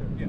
Yeah.